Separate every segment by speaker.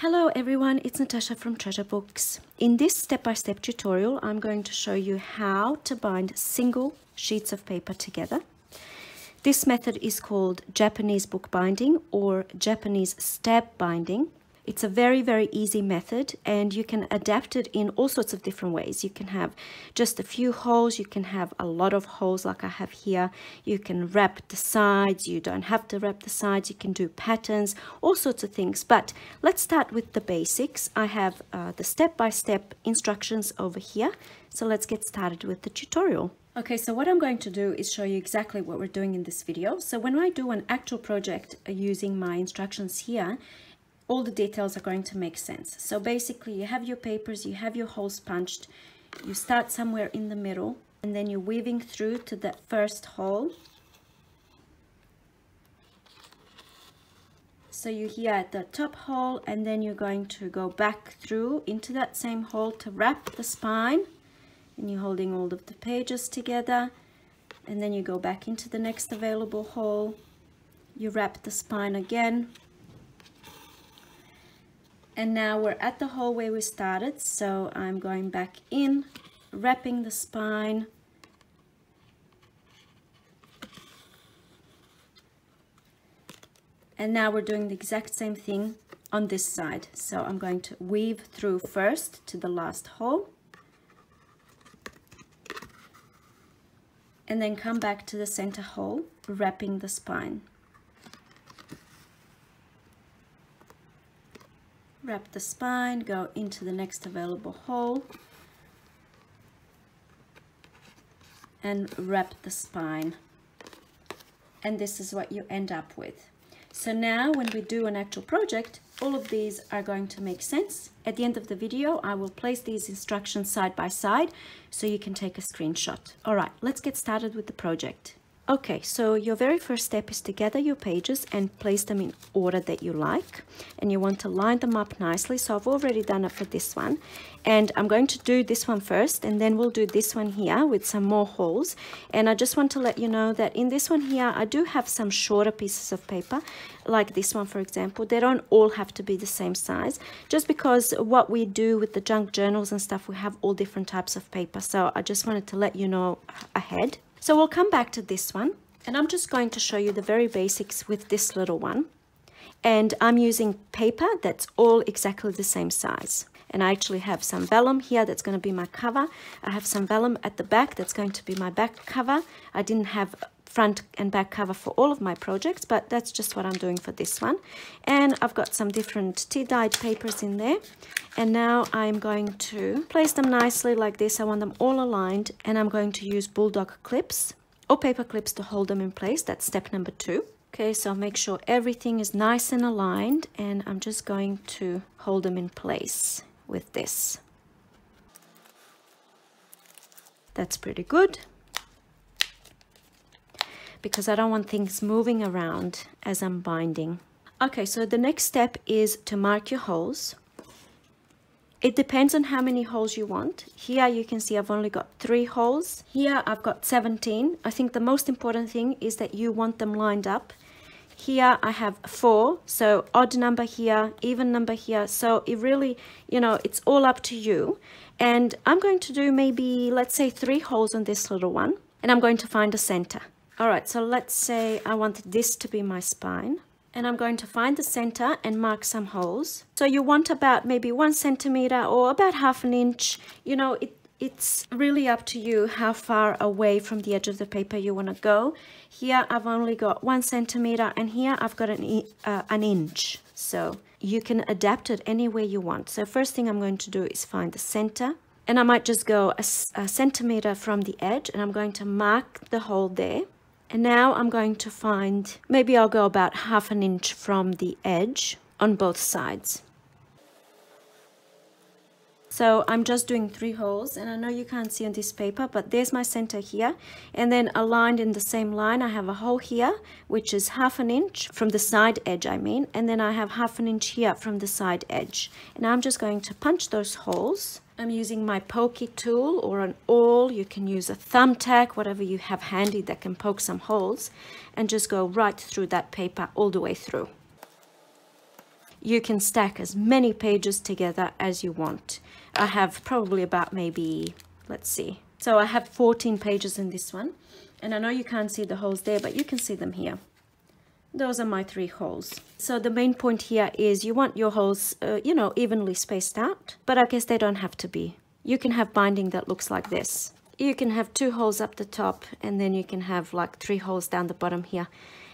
Speaker 1: Hello everyone, it's Natasha from Treasure Books. In this step-by-step -step tutorial, I'm going to show you how to bind single sheets of paper together. This method is called Japanese book binding or Japanese stab binding it's a very, very easy method and you can adapt it in all sorts of different ways. You can have just a few holes, you can have a lot of holes like I have here. You can wrap the sides, you don't have to wrap the sides, you can do patterns, all sorts of things. But let's start with the basics. I have uh, the step-by-step -step instructions over here. So let's get started with the tutorial. Okay, so what I'm going to do is show you exactly what we're doing in this video. So when I do an actual project uh, using my instructions here, all the details are going to make sense. So basically you have your papers, you have your holes punched, you start somewhere in the middle and then you're weaving through to that first hole. So you're here at the top hole and then you're going to go back through into that same hole to wrap the spine and you're holding all of the pages together and then you go back into the next available hole you wrap the spine again and now we're at the hole where we started so I'm going back in wrapping the spine. And now we're doing the exact same thing on this side. So I'm going to weave through first to the last hole. And then come back to the center hole wrapping the spine wrap the spine, go into the next available hole and wrap the spine. And this is what you end up with. So now when we do an actual project, all of these are going to make sense. At the end of the video, I will place these instructions side by side so you can take a screenshot. All right, let's get started with the project. Okay, so your very first step is to gather your pages and place them in order that you like. And you want to line them up nicely. So I've already done it for this one. And I'm going to do this one first and then we'll do this one here with some more holes. And I just want to let you know that in this one here, I do have some shorter pieces of paper like this one, for example. They don't all have to be the same size just because what we do with the junk journals and stuff, we have all different types of paper. So I just wanted to let you know ahead. So we'll come back to this one and I'm just going to show you the very basics with this little one. And I'm using paper that's all exactly the same size. And I actually have some vellum here that's going to be my cover. I have some vellum at the back that's going to be my back cover. I didn't have front and back cover for all of my projects, but that's just what I'm doing for this one. And I've got some different tea-dyed papers in there. And now I'm going to place them nicely like this. I want them all aligned and I'm going to use bulldog clips or paper clips to hold them in place. That's step number two. Okay, so make sure everything is nice and aligned and I'm just going to hold them in place with this. That's pretty good because I don't want things moving around as I'm binding. Okay, so the next step is to mark your holes. It depends on how many holes you want. Here you can see I've only got three holes. Here I've got 17. I think the most important thing is that you want them lined up. Here I have four, so odd number here, even number here. So it really, you know, it's all up to you. And I'm going to do maybe, let's say three holes on this little one. And I'm going to find a center. All right, so let's say I want this to be my spine and I'm going to find the center and mark some holes. So you want about maybe one centimeter or about half an inch. You know, it, it's really up to you how far away from the edge of the paper you want to go. Here I've only got one centimeter and here I've got an, uh, an inch. So you can adapt it any way you want. So first thing I'm going to do is find the center and I might just go a, a centimeter from the edge and I'm going to mark the hole there and now I'm going to find, maybe I'll go about half an inch from the edge on both sides. So I'm just doing three holes and I know you can't see on this paper, but there's my center here. And then aligned in the same line, I have a hole here, which is half an inch from the side edge, I mean. And then I have half an inch here from the side edge. And I'm just going to punch those holes I'm using my pokey tool or an awl. You can use a thumbtack, whatever you have handy that can poke some holes and just go right through that paper all the way through. You can stack as many pages together as you want. I have probably about maybe, let's see. So I have 14 pages in this one. And I know you can't see the holes there, but you can see them here. Those are my three holes. So the main point here is you want your holes, uh, you know, evenly spaced out, but I guess they don't have to be. You can have binding that looks like this. You can have two holes up the top and then you can have like three holes down the bottom here.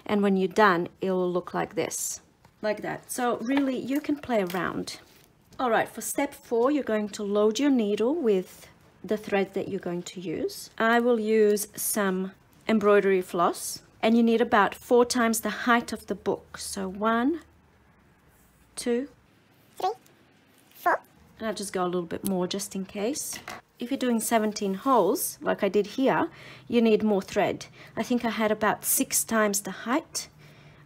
Speaker 1: And when you're done, it'll look like this, like that. So really you can play around. All right, for step four, you're going to load your needle with the thread that you're going to use. I will use some embroidery floss and you need about four times the height of the book. So one, two, three, four. And I'll just go a little bit more just in case. If you're doing 17 holes, like I did here, you need more thread. I think I had about six times the height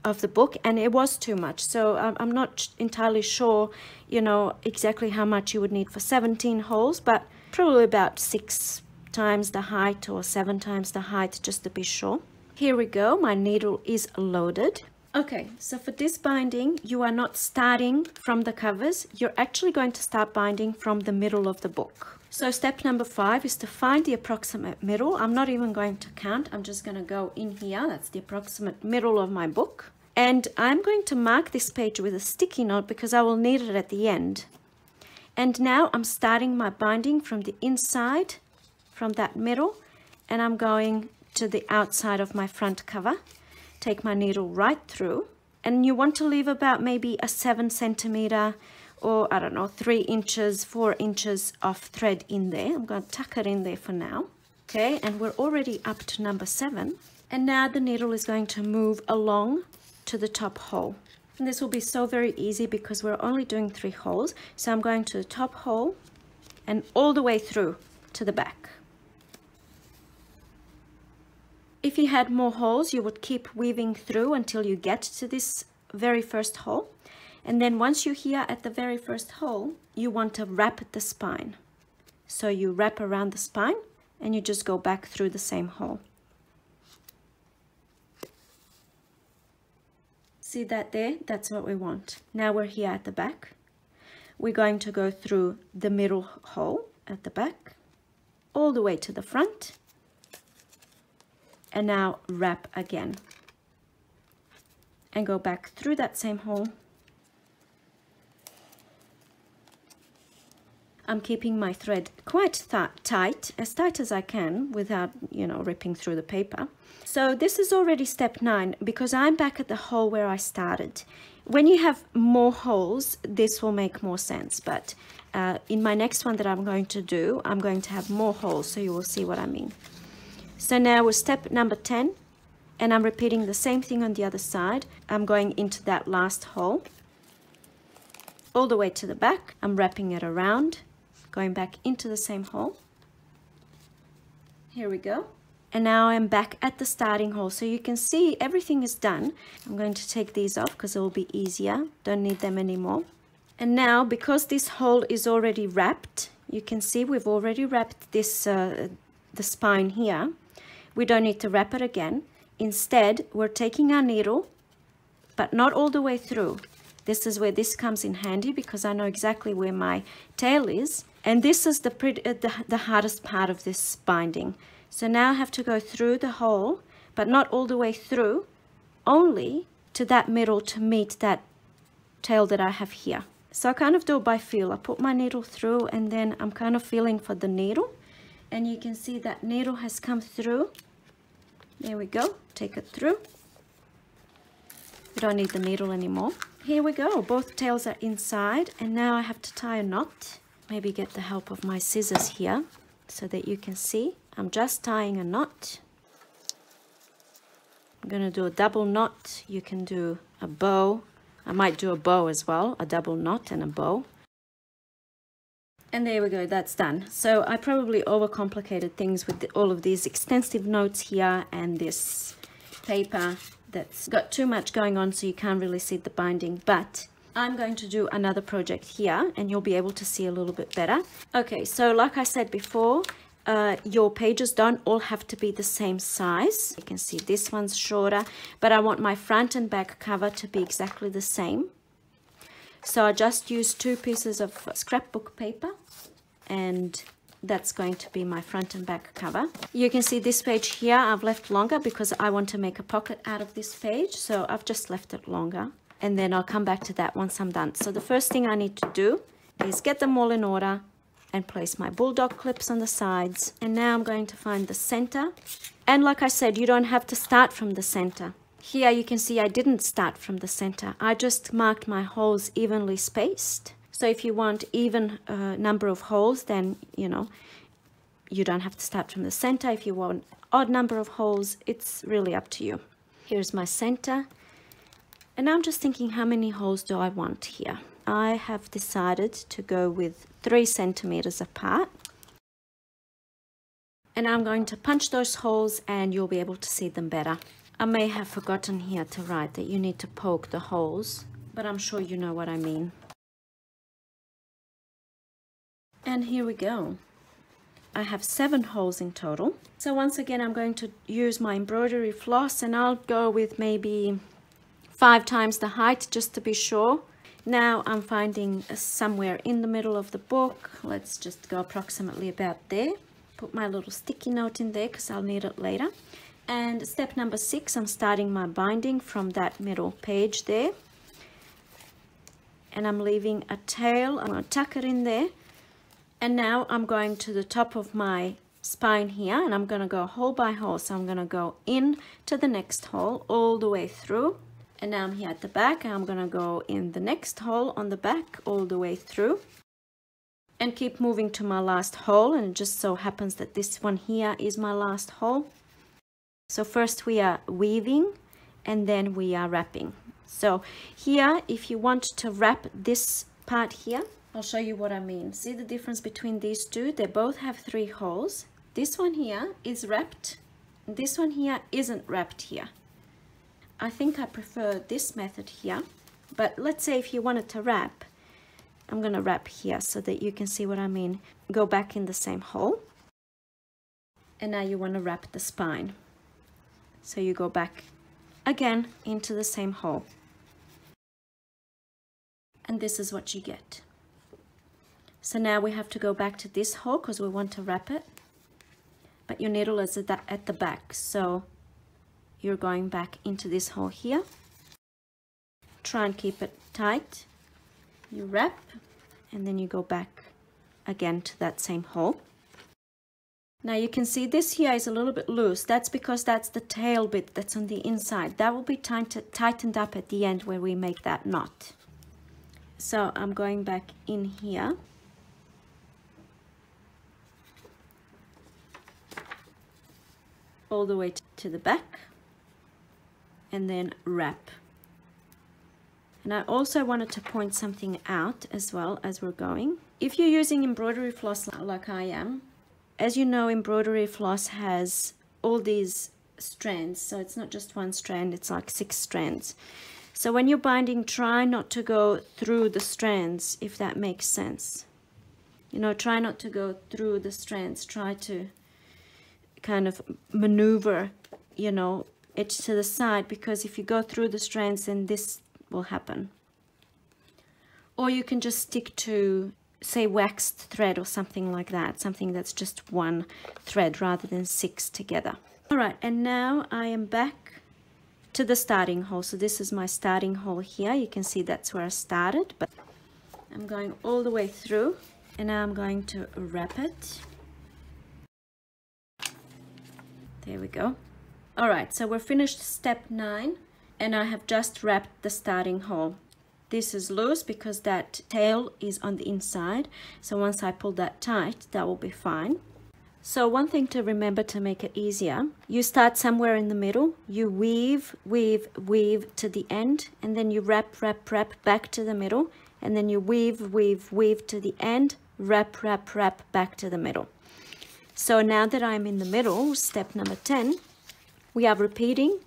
Speaker 1: of the book and it was too much. So um, I'm not entirely sure, you know, exactly how much you would need for 17 holes, but probably about six times the height or seven times the height just to be sure. Here we go, my needle is loaded. Okay, so for this binding, you are not starting from the covers, you're actually going to start binding from the middle of the book. So step number five is to find the approximate middle. I'm not even going to count, I'm just gonna go in here, that's the approximate middle of my book. And I'm going to mark this page with a sticky note because I will need it at the end. And now I'm starting my binding from the inside, from that middle, and I'm going to the outside of my front cover. Take my needle right through and you want to leave about maybe a seven centimeter or I don't know, three inches, four inches of thread in there. I'm going to tuck it in there for now. Okay, and we're already up to number seven. And now the needle is going to move along to the top hole. And this will be so very easy because we're only doing three holes. So I'm going to the top hole and all the way through to the back. If you had more holes, you would keep weaving through until you get to this very first hole. And then once you're here at the very first hole, you want to wrap the spine. So you wrap around the spine and you just go back through the same hole. See that there? That's what we want. Now we're here at the back. We're going to go through the middle hole at the back, all the way to the front, and now wrap again and go back through that same hole I'm keeping my thread quite tight, as tight as I can without, you know, ripping through the paper. So this is already step nine because I'm back at the hole where I started. When you have more holes, this will make more sense. But uh, in my next one that I'm going to do, I'm going to have more holes, so you will see what I mean. So now we're step number 10 and I'm repeating the same thing on the other side. I'm going into that last hole all the way to the back. I'm wrapping it around, going back into the same hole. Here we go. And now I'm back at the starting hole. So you can see everything is done. I'm going to take these off because it will be easier. Don't need them anymore. And now because this hole is already wrapped, you can see we've already wrapped this uh, the spine here. We don't need to wrap it again. Instead, we're taking our needle, but not all the way through. This is where this comes in handy because I know exactly where my tail is. And this is the, uh, the, the hardest part of this binding. So now I have to go through the hole, but not all the way through, only to that middle to meet that tail that I have here. So I kind of do it by feel. I put my needle through and then I'm kind of feeling for the needle. And you can see that needle has come through there we go. Take it through. We don't need the needle anymore. Here we go. Both tails are inside. And now I have to tie a knot. Maybe get the help of my scissors here so that you can see. I'm just tying a knot. I'm going to do a double knot. You can do a bow. I might do a bow as well, a double knot and a bow. And there we go, that's done. So I probably overcomplicated things with the, all of these extensive notes here and this paper that's got too much going on so you can't really see the binding. But I'm going to do another project here and you'll be able to see a little bit better. Okay, so like I said before, uh, your pages don't all have to be the same size. You can see this one's shorter, but I want my front and back cover to be exactly the same. So I just used two pieces of scrapbook paper and that's going to be my front and back cover. You can see this page here I've left longer because I want to make a pocket out of this page. So I've just left it longer and then I'll come back to that once I'm done. So the first thing I need to do is get them all in order and place my bulldog clips on the sides. And now I'm going to find the center. And like I said, you don't have to start from the center. Here you can see I didn't start from the center. I just marked my holes evenly spaced. So if you want even uh, number of holes, then, you know, you don't have to start from the center. If you want odd number of holes, it's really up to you. Here's my center. And I'm just thinking how many holes do I want here? I have decided to go with three centimeters apart. And I'm going to punch those holes and you'll be able to see them better. I may have forgotten here to write that you need to poke the holes, but I'm sure you know what I mean. And here we go. I have seven holes in total. So once again, I'm going to use my embroidery floss and I'll go with maybe five times the height just to be sure. Now I'm finding somewhere in the middle of the book. Let's just go approximately about there. Put my little sticky note in there because I'll need it later. And step number six, I'm starting my binding from that middle page there. And I'm leaving a tail. I'm going to tuck it in there. And now I'm going to the top of my spine here and I'm going to go hole by hole. So I'm going to go in to the next hole all the way through and now I'm here at the back. I'm gonna go in the next hole on the back all the way through and keep moving to my last hole. And it just so happens that this one here is my last hole. So first we are weaving and then we are wrapping. So here if you want to wrap this part here I'll show you what I mean. See the difference between these two? They both have three holes. This one here is wrapped. This one here isn't wrapped here I think I prefer this method here but let's say if you wanted to wrap I'm gonna wrap here so that you can see what I mean. Go back in the same hole and now you want to wrap the spine. So you go back again into the same hole. And this is what you get. So now we have to go back to this hole because we want to wrap it. But your needle is at the, at the back so you're going back into this hole here. Try and keep it tight. You wrap and then you go back again to that same hole. Now you can see this here is a little bit loose. That's because that's the tail bit that's on the inside. That will be tightened up at the end where we make that knot. So I'm going back in here. All the way to the back and then wrap. And I also wanted to point something out as well as we're going. If you're using embroidery floss like I am, as you know, embroidery floss has all these strands. So it's not just one strand, it's like six strands. So when you're binding, try not to go through the strands, if that makes sense. You know, try not to go through the strands. Try to kind of maneuver, you know, it to the side because if you go through the strands then this will happen. Or you can just stick to say waxed thread or something like that, something that's just one thread rather than six together. All right, and now I am back to the starting hole. So this is my starting hole here. You can see that's where I started, but I'm going all the way through and now I'm going to wrap it. There we go. All right, so we're finished step nine and I have just wrapped the starting hole. This is loose because that tail is on the inside. So once I pull that tight, that will be fine. So one thing to remember to make it easier, you start somewhere in the middle, you weave, weave, weave to the end, and then you wrap, wrap, wrap back to the middle, and then you weave, weave, weave to the end, wrap, wrap, wrap back to the middle. So now that I'm in the middle, step number 10, we are repeating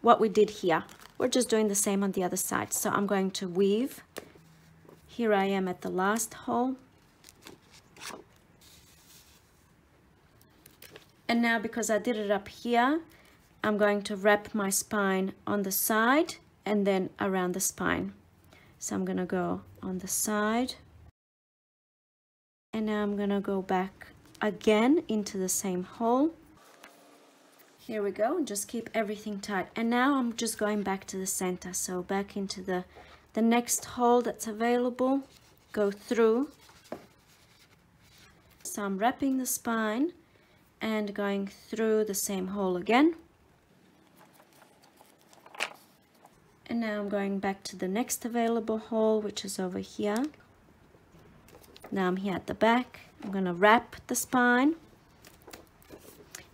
Speaker 1: what we did here. We're just doing the same on the other side. So I'm going to weave. Here I am at the last hole. And now because I did it up here, I'm going to wrap my spine on the side and then around the spine. so I'm gonna go on the side and now I'm gonna go back again into the same hole here we go and just keep everything tight. And now I'm just going back to the center. So back into the the next hole that's available. Go through. So I'm wrapping the spine and going through the same hole again. And now I'm going back to the next available hole which is over here. Now I'm here at the back. I'm gonna wrap the spine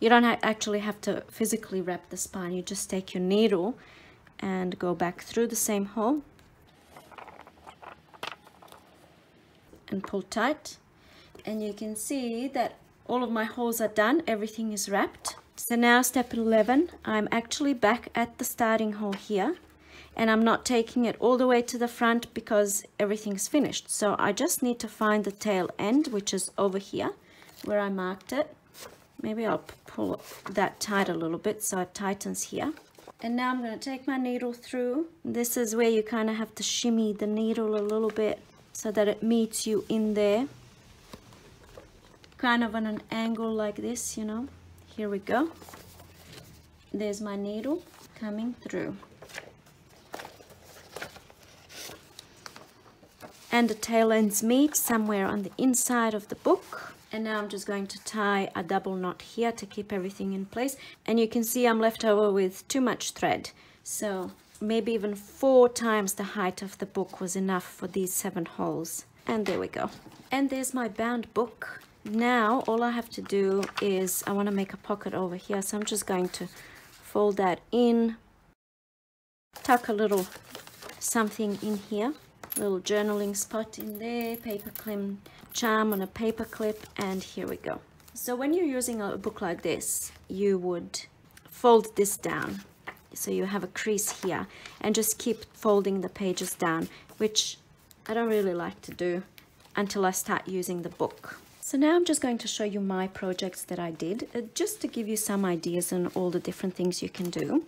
Speaker 1: you don't actually have to physically wrap the spine. You just take your needle and go back through the same hole. And pull tight. And you can see that all of my holes are done. Everything is wrapped. So now step 11 I'm actually back at the starting hole here. And I'm not taking it all the way to the front because everything's finished. So I just need to find the tail end which is over here where I marked it maybe I'll pull that tight a little bit so it tightens here. And now I'm going to take my needle through. This is where you kind of have to shimmy the needle a little bit so that it meets you in there. Kind of on an angle like this you know. Here we go. There's my needle coming through. And the tail ends meet somewhere on the inside of the book and now I'm just going to tie a double knot here to keep everything in place. And you can see I'm left over with too much thread. So maybe even four times the height of the book was enough for these seven holes. And there we go. And there's my bound book. Now all I have to do is I want to make a pocket over here. So I'm just going to fold that in. Tuck a little something in here little journaling spot in there, paper clip charm on a paper clip, and here we go. So when you're using a book like this, you would fold this down. So you have a crease here and just keep folding the pages down, which I don't really like to do until I start using the book. So now I'm just going to show you my projects that I did, uh, just to give you some ideas on all the different things you can do.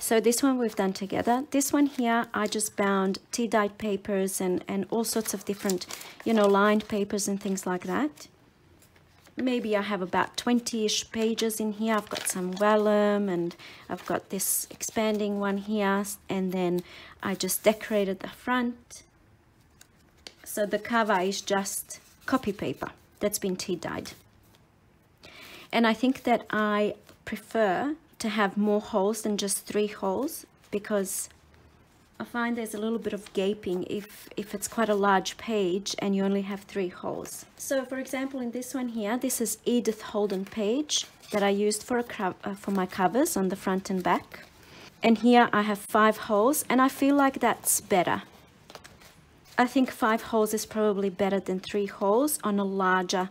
Speaker 1: So this one we've done together. This one here, I just bound tea-dyed papers and, and all sorts of different, you know, lined papers and things like that. Maybe I have about 20-ish pages in here. I've got some vellum and I've got this expanding one here. And then I just decorated the front. So the cover is just copy paper that's been tea-dyed. And I think that I prefer to have more holes than just three holes because I find there's a little bit of gaping if, if it's quite a large page and you only have three holes. So for example, in this one here, this is Edith Holden page that I used for, a, uh, for my covers on the front and back. And here I have five holes and I feel like that's better. I think five holes is probably better than three holes on a larger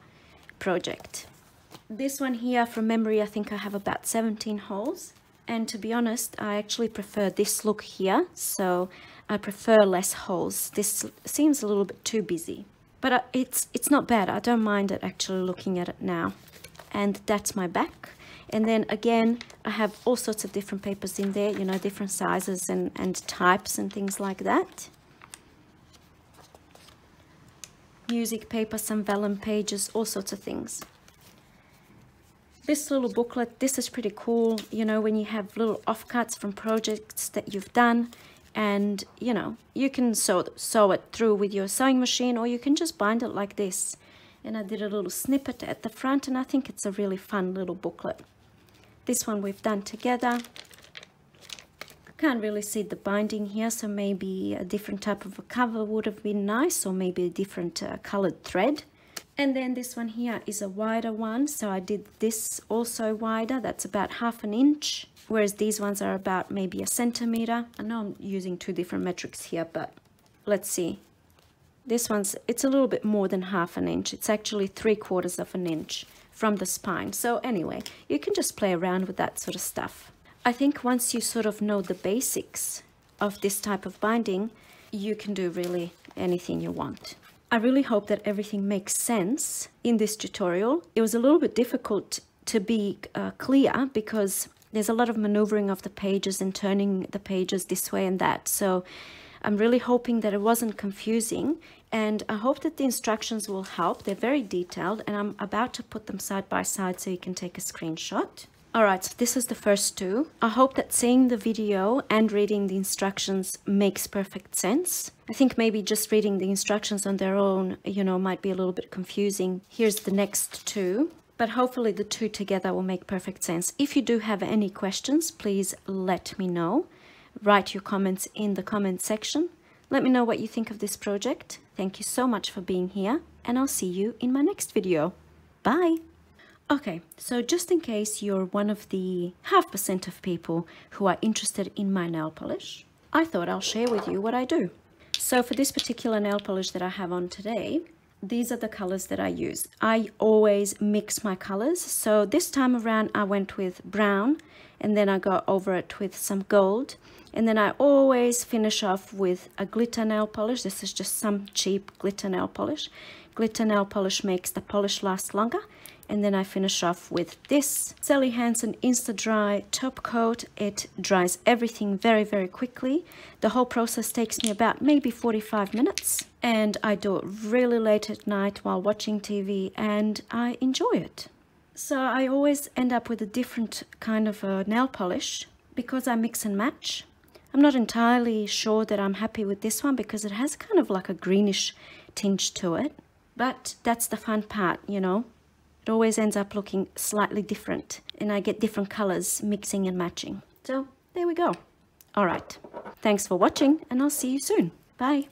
Speaker 1: project this one here from memory I think I have about 17 holes. And to be honest I actually prefer this look here so I prefer less holes. This seems a little bit too busy. But uh, it's it's not bad. I don't mind it actually looking at it now. And that's my back. And then again I have all sorts of different papers in there you know different sizes and, and types and things like that. Music paper some vellum pages all sorts of things this little booklet, this is pretty cool, you know, when you have little offcuts from projects that you've done and, you know, you can sew, sew it through with your sewing machine or you can just bind it like this. And I did a little snippet at the front and I think it's a really fun little booklet. This one we've done together. Can't really see the binding here, so maybe a different type of a cover would have been nice or maybe a different uh, colored thread and then this one here is a wider one so I did this also wider that's about half an inch whereas these ones are about maybe a centimeter. I know I'm using two different metrics here but let's see. This one's it's a little bit more than half an inch. It's actually three quarters of an inch from the spine. So anyway you can just play around with that sort of stuff. I think once you sort of know the basics of this type of binding you can do really anything you want I really hope that everything makes sense in this tutorial. It was a little bit difficult to be uh, clear because there's a lot of maneuvering of the pages and turning the pages this way and that. So I'm really hoping that it wasn't confusing and I hope that the instructions will help. They're very detailed and I'm about to put them side by side so you can take a screenshot. Alright, so this is the first two. I hope that seeing the video and reading the instructions makes perfect sense. I think maybe just reading the instructions on their own, you know, might be a little bit confusing. Here's the next two, but hopefully the two together will make perfect sense. If you do have any questions, please let me know. Write your comments in the comment section. Let me know what you think of this project. Thank you so much for being here and I'll see you in my next video. Bye! Okay, so just in case you're one of the half percent of people who are interested in my nail polish, I thought I'll share with you what I do. So for this particular nail polish that I have on today, these are the colors that I use. I always mix my colors. So this time around I went with brown and then I go over it with some gold. And then I always finish off with a glitter nail polish. This is just some cheap glitter nail polish. Glitter nail polish makes the polish last longer and then I finish off with this Sally Hansen Insta-Dri top coat. It dries everything very, very quickly. The whole process takes me about maybe 45 minutes and I do it really late at night while watching TV and I enjoy it. So I always end up with a different kind of a nail polish because I mix and match. I'm not entirely sure that I'm happy with this one because it has kind of like a greenish tinge to it. But that's the fun part, you know, it always ends up looking slightly different and I get different colors mixing and matching. So there we go. All right. Thanks for watching and I'll see you soon. Bye.